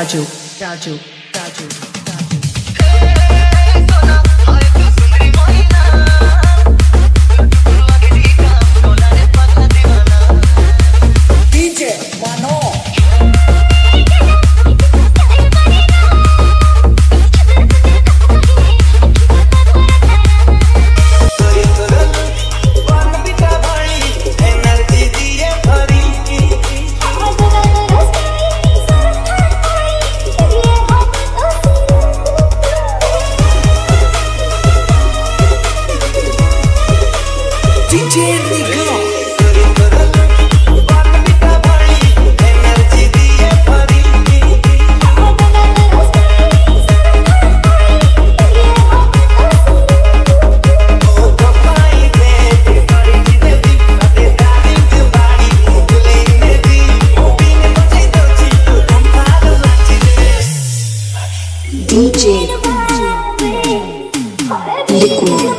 加酒，加酒。Liquid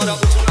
what up?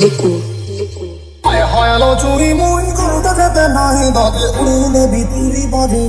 Liku হায় হায় লো চুরি মুই করতে যেতে নাই দতে উড়ে ভিতরি বাজে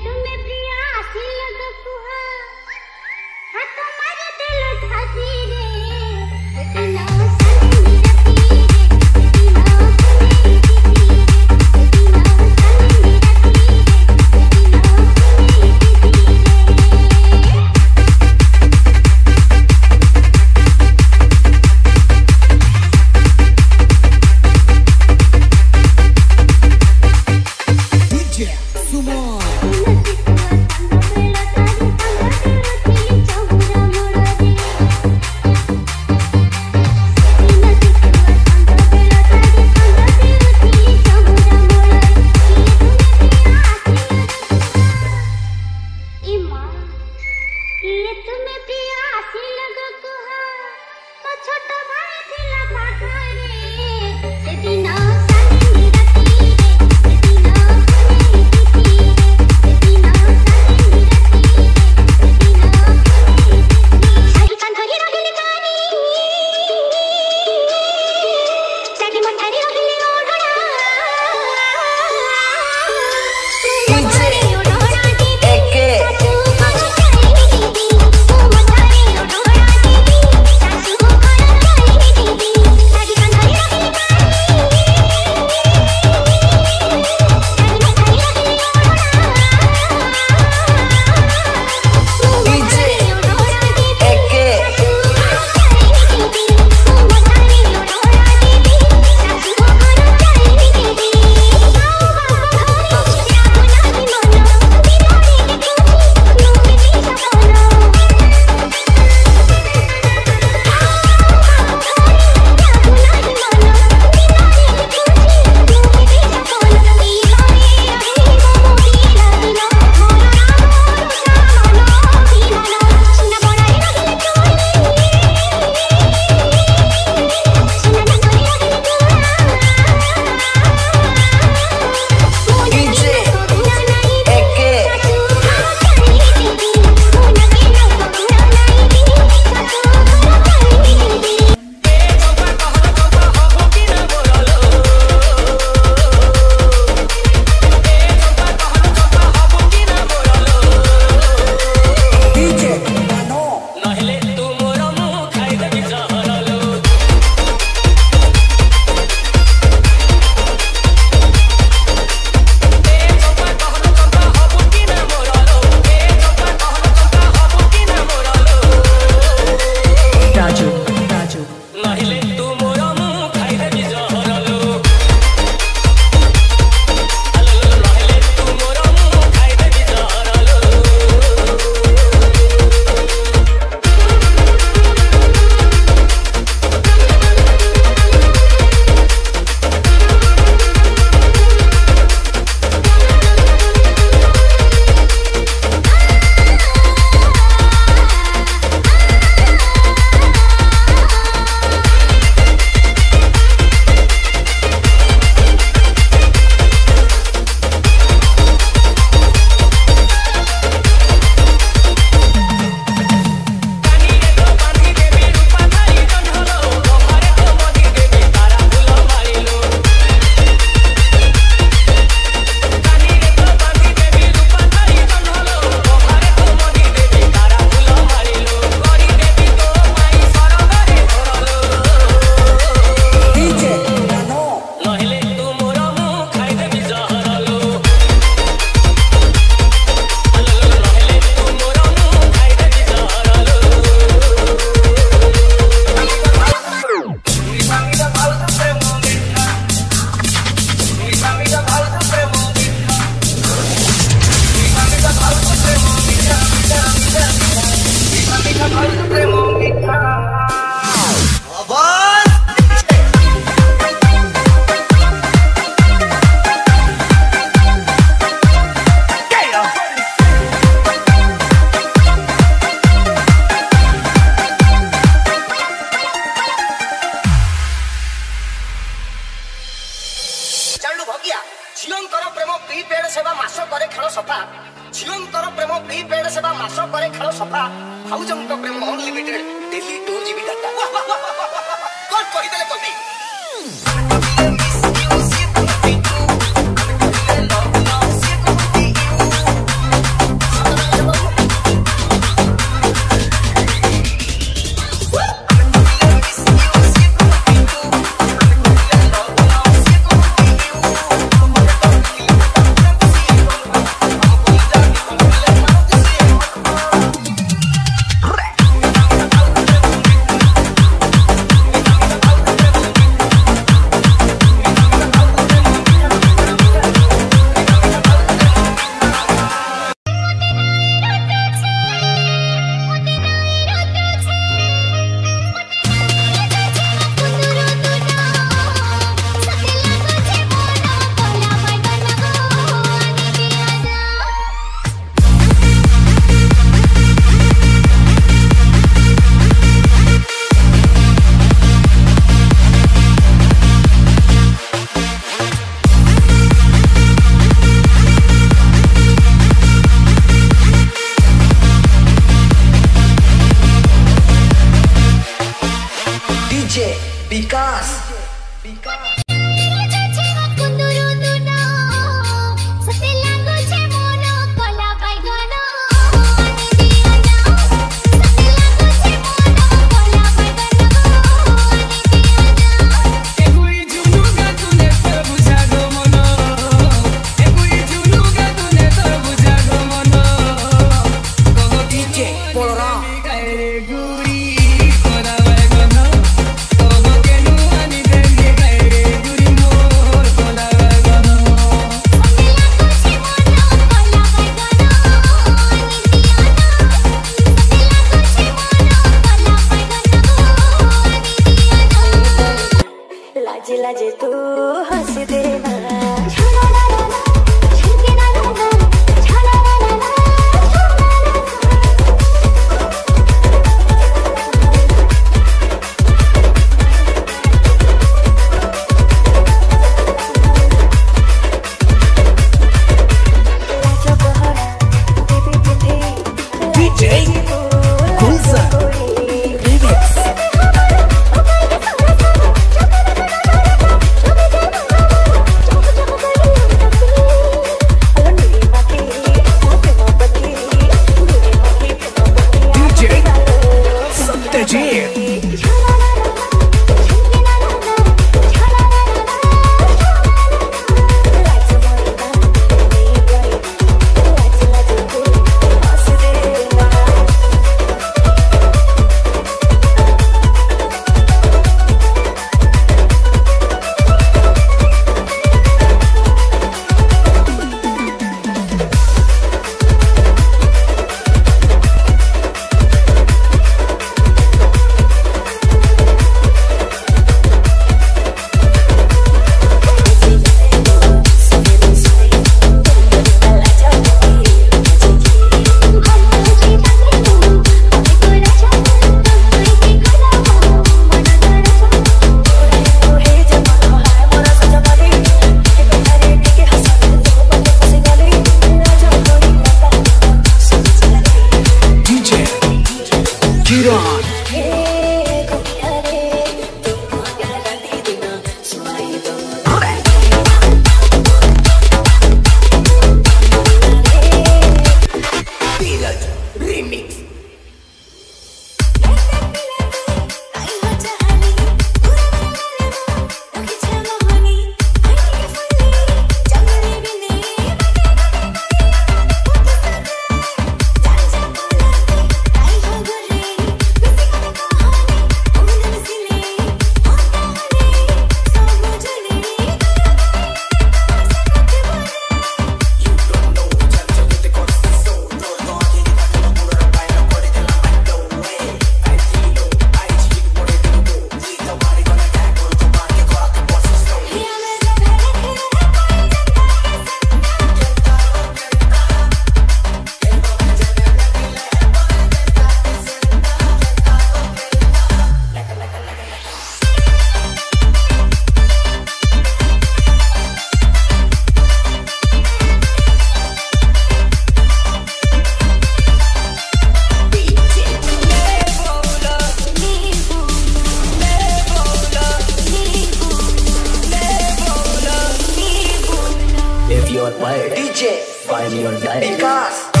your mind. DJ, find your life. Because.